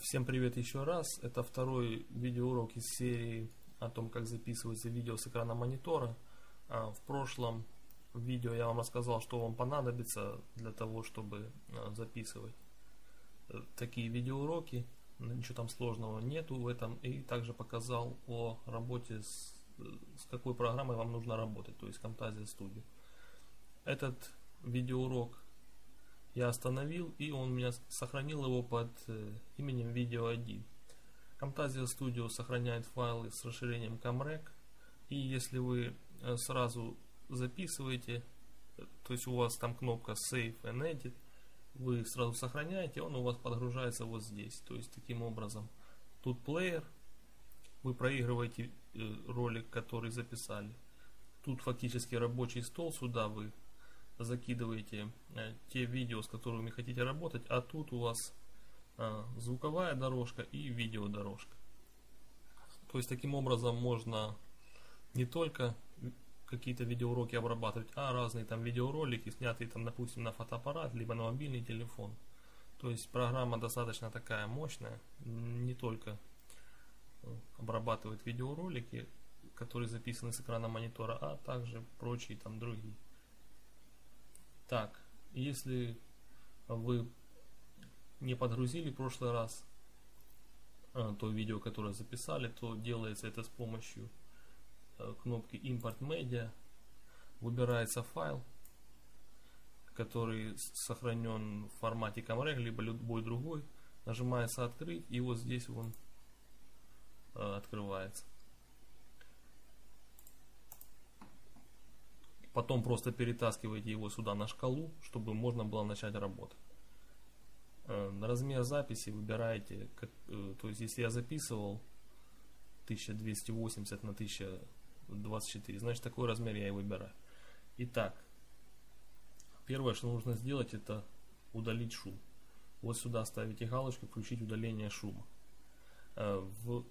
Всем привет еще раз. Это второй видеоурок из серии о том, как записывается видео с экрана монитора. А, в прошлом видео я вам рассказал, что вам понадобится для того, чтобы а, записывать э, такие видеоуроки. Ничего там сложного нету в этом. И также показал о работе с, с какой программой вам нужно работать, то есть Camtasia Studio. Этот видеоурок я остановил и он меня сохранил его под э, именем видео 1. Camtasia Studio сохраняет файлы с расширением Comrec и если вы э, сразу записываете, то есть у вас там кнопка Save and Edit, вы сразу сохраняете, он у вас подгружается вот здесь. То есть таким образом, тут плеер, вы проигрываете э, ролик, который записали. Тут фактически рабочий стол, сюда вы закидываете э, те видео, с которыми хотите работать, а тут у вас э, звуковая дорожка и видеодорожка. То есть таким образом можно не только какие-то видеоуроки обрабатывать, а разные там видеоролики, снятые там, допустим, на фотоаппарат, либо на мобильный телефон. То есть программа достаточно такая мощная, не только э, обрабатывает видеоролики, которые записаны с экрана монитора, а также прочие там другие. Так, если вы не подгрузили в прошлый раз а, то видео, которое записали, то делается это с помощью а, кнопки Import Media. Выбирается файл, который сохранен в формате Comreg, либо любой другой. Нажимается открыть, и вот здесь он а, открывается. Потом просто перетаскиваете его сюда на шкалу, чтобы можно было начать работать. Э, размер записи выбираете, как, э, то есть если я записывал 1280 на 1024, значит такой размер я и выбираю. Итак, первое, что нужно сделать, это удалить шум. Вот сюда ставите галочку «Включить удаление шума». Э, в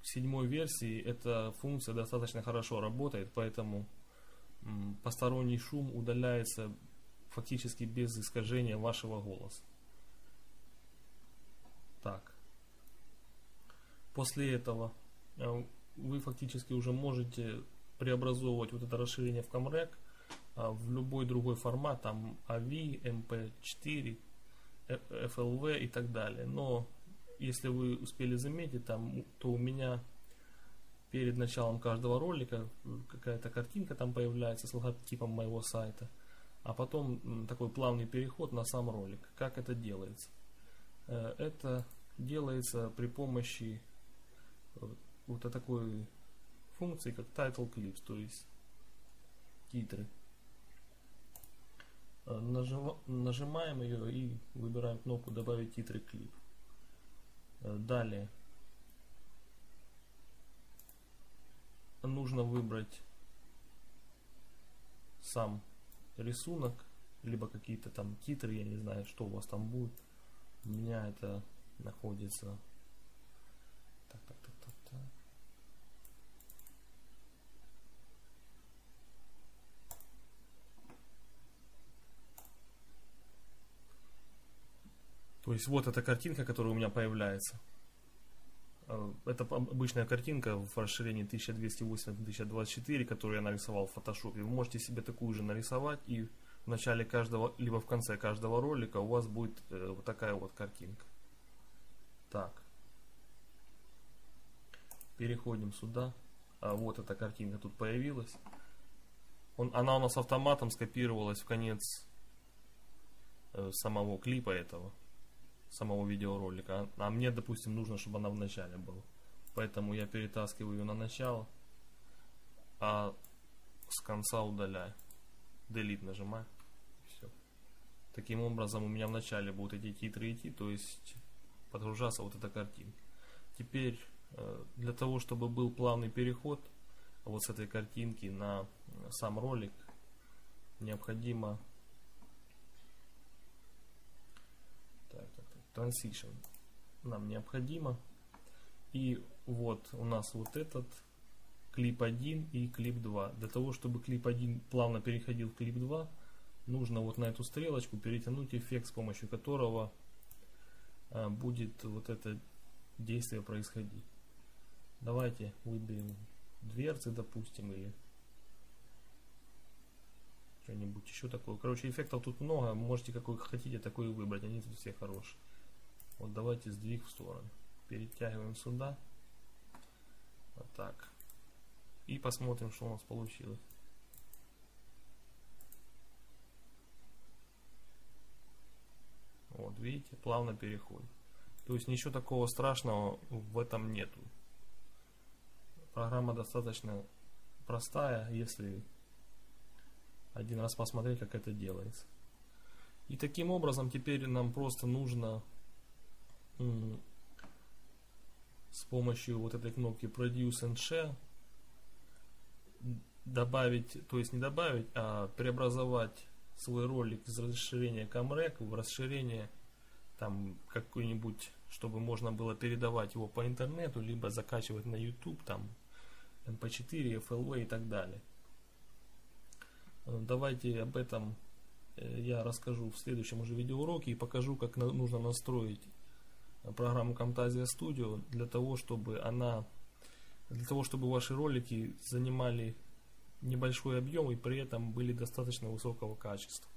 седьмой версии эта функция достаточно хорошо работает, поэтому посторонний шум удаляется фактически без искажения вашего голоса. Так. После этого э, вы фактически уже можете преобразовывать вот это расширение в Comrec а, в любой другой формат, там AV, MP4, FLV и так далее. Но если вы успели заметить, там, то у меня перед началом каждого ролика какая-то картинка там появляется с логотипом моего сайта, а потом такой плавный переход на сам ролик. Как это делается? Э, это делается при помощи э, вот такой функции, как title clips, то есть титры. Э, нажимаем ее и выбираем кнопку добавить титры клип. Далее нужно выбрать сам рисунок, либо какие-то там титры, я не знаю, что у вас там будет. У меня это находится... Так, так, так, так, так. То есть вот эта картинка, которая у меня появляется. Э, это обычная картинка в расширении 1280-1024, которую я нарисовал в Photoshop. Вы можете себе такую же нарисовать и в начале каждого, либо в конце каждого ролика у вас будет э, вот такая вот картинка. Так. Переходим сюда. А вот эта картинка тут появилась. Он, она у нас автоматом скопировалась в конец э, самого клипа этого самого видеоролика. А, а мне, допустим, нужно, чтобы она в начале была. Поэтому я перетаскиваю ее на начало, а с конца удаляю. Delete нажимаю. Все. Таким образом у меня в начале будут эти титры идти, то есть подгружаться вот эта картинка. Теперь э, для того, чтобы был плавный переход вот с этой картинки на сам ролик, необходимо так, так, transition нам необходимо. И вот у нас вот этот клип 1 и клип 2. Для того, чтобы клип 1 плавно переходил в клип 2, нужно вот на эту стрелочку перетянуть эффект, с помощью которого а, будет вот это действие происходить. Давайте выберем дверцы, допустим, или что-нибудь еще такое. Короче, эффектов тут много, можете какой хотите, такой выбрать, они тут все хорошие. Вот давайте сдвиг в сторону. Перетягиваем сюда. Вот так. И посмотрим, что у нас получилось. Вот, видите, плавно переходит. То есть ничего такого страшного в этом нету. Программа достаточно простая, если один раз посмотреть, как это делается. И таким образом теперь нам просто нужно с помощью вот этой кнопки Produce and Share добавить, то есть не добавить, а преобразовать свой ролик из расширения Comrec в расширение там какой-нибудь, чтобы можно было передавать его по интернету, либо закачивать на YouTube, там MP4, FLV и так далее. Э, давайте об этом э, я расскажу в следующем уже видеоуроке и покажу, как нужно настроить программу Camtasia Studio для того, чтобы она для того, чтобы ваши ролики занимали небольшой объем и при этом были достаточно высокого качества.